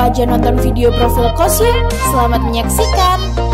aja nonton video profil Kosya, selamat menyaksikan!